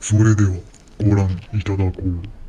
それでは、ご覧いただこう。